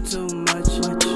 too much.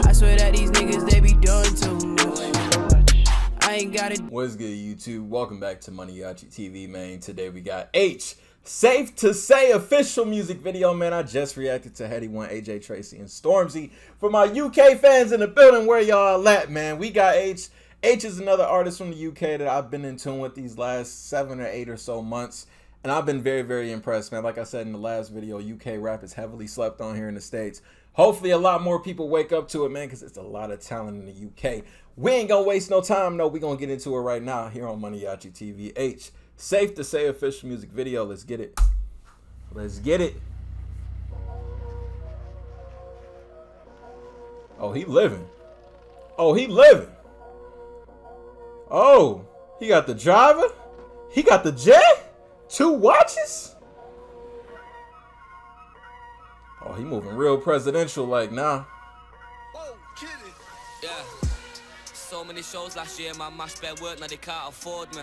I swear that these niggas, they be doing too much. I ain't got it. What's good, YouTube? Welcome back to MANIACiTV, man. Today we got Aitch. Safe to say official music video, man. I just reacted to Headie One, AJ Tracey, and Stormzy. For my UK fans in the building, where y'all at, man? We got Aitch. Aitch is another artist from the UK that I've been in tune with these last seven or eight or so months. And I've been very, very impressed, man. Like I said in the last video, UK rap is heavily slept on here in the States. Hopefully a lot more people wake up to it, man, because it's a lot of talent in the UK. We ain't gonna waste no time, no. we gonna get into it right now here on Moneyyachi TV. Aitch. Safe to say official music video. Let's get it. Let's get it. Oh, he living. Oh, he living. Oh, he got the driver. He got the jet. Two watches? Oh, he moving real presidential like now. Whoa, Yeah. So many shows last year, my mash bare work, now they can't afford me.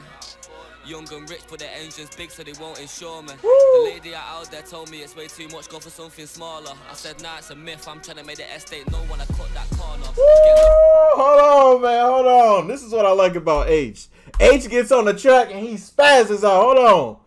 Young and rich, but their engine's big, so they won't insure me. Woo! The lady out there told me it's way too much, go for something smaller. I said, nah, it's a myth, I'm trying to make the estate know when I cut that corner. Hold on, man, hold on. This is what I like about Aitch. Aitch gets on the track and he spazzes out. Hold on.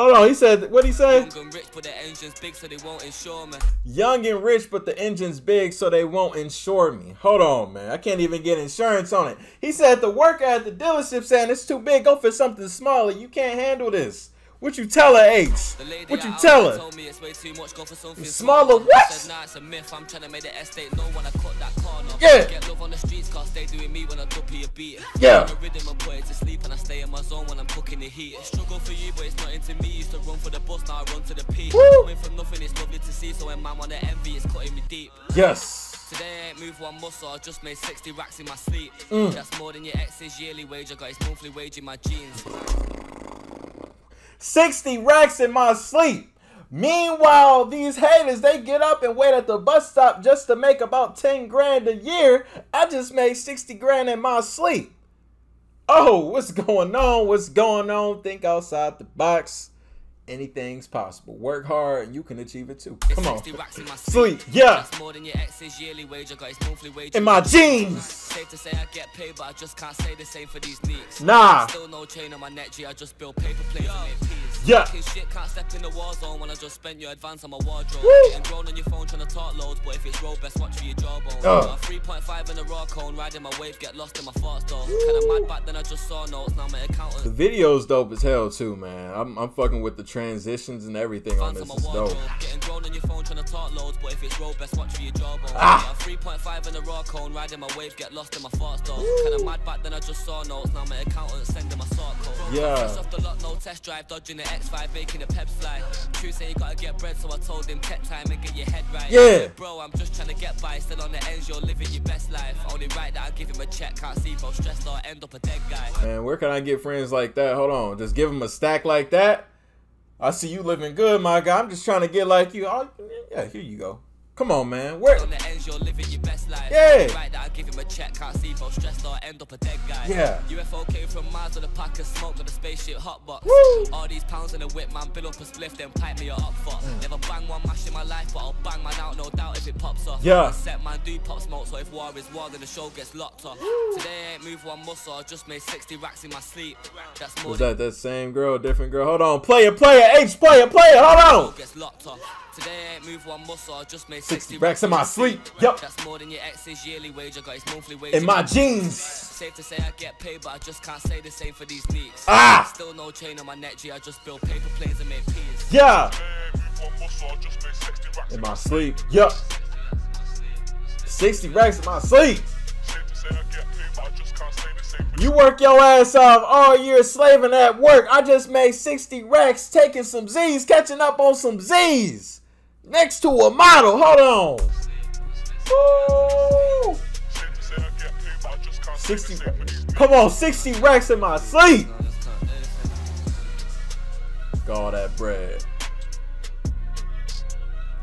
Hold on, he said, what he say? Young and rich, but the engine's big, so they won't insure me. Young and rich, but the engine's big, so they won't insure me. Hold on, man. I can't even get insurance on it. He said the worker at the dealership saying it's too big. Go for something smaller. You can't handle this. What you tell her, Aitch? What you tell her? Told me it's way too much, go for something smaller. What? It's a myth. I'm trying to the estate know when I cut that corner. Yeah. Get love on the streets, cause they doing me when I duppy a beat. Yeah. The rhythm and put to sleep, and I stay in my zone when I'm cooking the heat. Struggle for you, but it's not into me. Used to run for the bus, now I run to the peak. Coming from nothing, it's lovely to see. So when man wanna envy, it's cutting me deep. Yes. Today I ain't move one muscle, I just made 60 racks in my sleep. Mm. That's more than your ex's yearly wage, I got his monthly wage in my jeans. 60 racks in my sleep. Meanwhile, these haters, they get up and wait at the bus stop just to make about 10 grand a year. I just made 60 grand in my sleep. Oh, what's going on? What's going on? Think outside the box anything's possible. Work hard and you can achieve it too. Come on. Sleep. Yeah. more than your ex's yearly wage. I got his monthly wage. In my jeans. Safe to say I get paid, but I just can't say the same for these neeks. Nah. Still no chain on my neck. I just build paper planes and make peas. Yeah. shit can't step in the war zone when I just spent your advance on my wardrobe. Woo. Getting grown on your phone trying to talk loads, but if it's road, best watch for your jawbone. Uh. 3.5 in a raw cone, riding my wave, get lost in my thoughts though. Kinda mad back then I just saw notes, now my accountant. The video's dope as hell too, man. I'm, I'm fucking with the transitions and everything on this. It's dope. Getting grown on your phone trying to talk loads, but if it's road, best watch for your jawbone. Ah. 3.5 in a raw cone, riding my wave, get lost in my thoughts though. Kinda mad back then I just saw notes, now my accountant sending my sort code. Yeah. Off the lot, no test drive, dodging the X5, making a peps fly. True say you gotta get bread, so I told him take time and get your head right. Yeah. Bro, I'm just trying to get by, still on the ends, you're living your best life. Only right that I give him a check, can't see both stressed or end up a dead guy. Man, where can I get friends like that? Hold on, just give him a stack like that. I see you living good, my guy. I'm just trying to get like you. Oh, yeah, here you go. Come on, man. Where? On the ends, you're living your best life. Yeah. Right that I give him a check, can't see both stressed or end up a dead guy. Yeah. UFO came from Mars with a pack of smoke with a spaceship hotbox. Woo. All these pounds in a whip, man, bill up a spliff, then pipe me a up for. Mm. Never bang one mash in my life, but I'll bang man out, no doubt if it pops off. Yeah. Set man, do pop smoke, so if war is war, then the show gets locked off. Today I ain't move one muscle, I just made 60 racks in my sleep. That's more. Was that that same girl, different girl? Hold on, player, player, Aitch, player, player, hold on. Gets locked off. Today I ain't move one muscle, I just made 60 racks in my sleep. Yep. That's more than your ex's yearly wage. I got his monthly wage. In my jeans. Safe to say I get paid, but I just can't say the same for these neeks. Ah. Still no chain on my neck, G. I just build paper planes and make peas. Yeah. In my sleep. Yup. 60 racks in my sleep. You work your ass off all year slaving at work. I just made 60 racks taking some Z's, catching up on some Z's. Next to a model. Hold on. Woo. 60 Come on, 60 racks in my sleep. All that bread.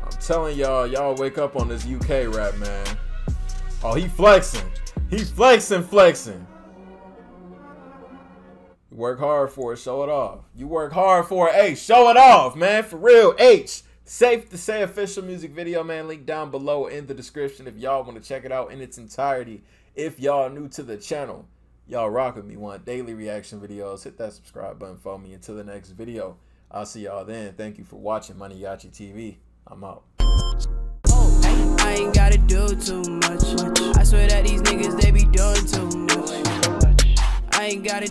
I'm telling y'all, y'all wake up on this UK rap, man. Oh, he flexing. He flexing, flexing. Work hard for it, show it off. You work hard for it, hey, show it off, man. For real, Aitch. Safe to say official music video, man. Link down below in the description if y'all want to check it out in its entirety. If y'all new to the channel, y'all rock with me, want daily reaction videos, hit that subscribe button for me. Until the next video, I'll see y'all then. Thank you for watching MANIACiTV. I'm out. I ain't gotta do too much. I swear that these niggas, they be doing too much. I ain't gotta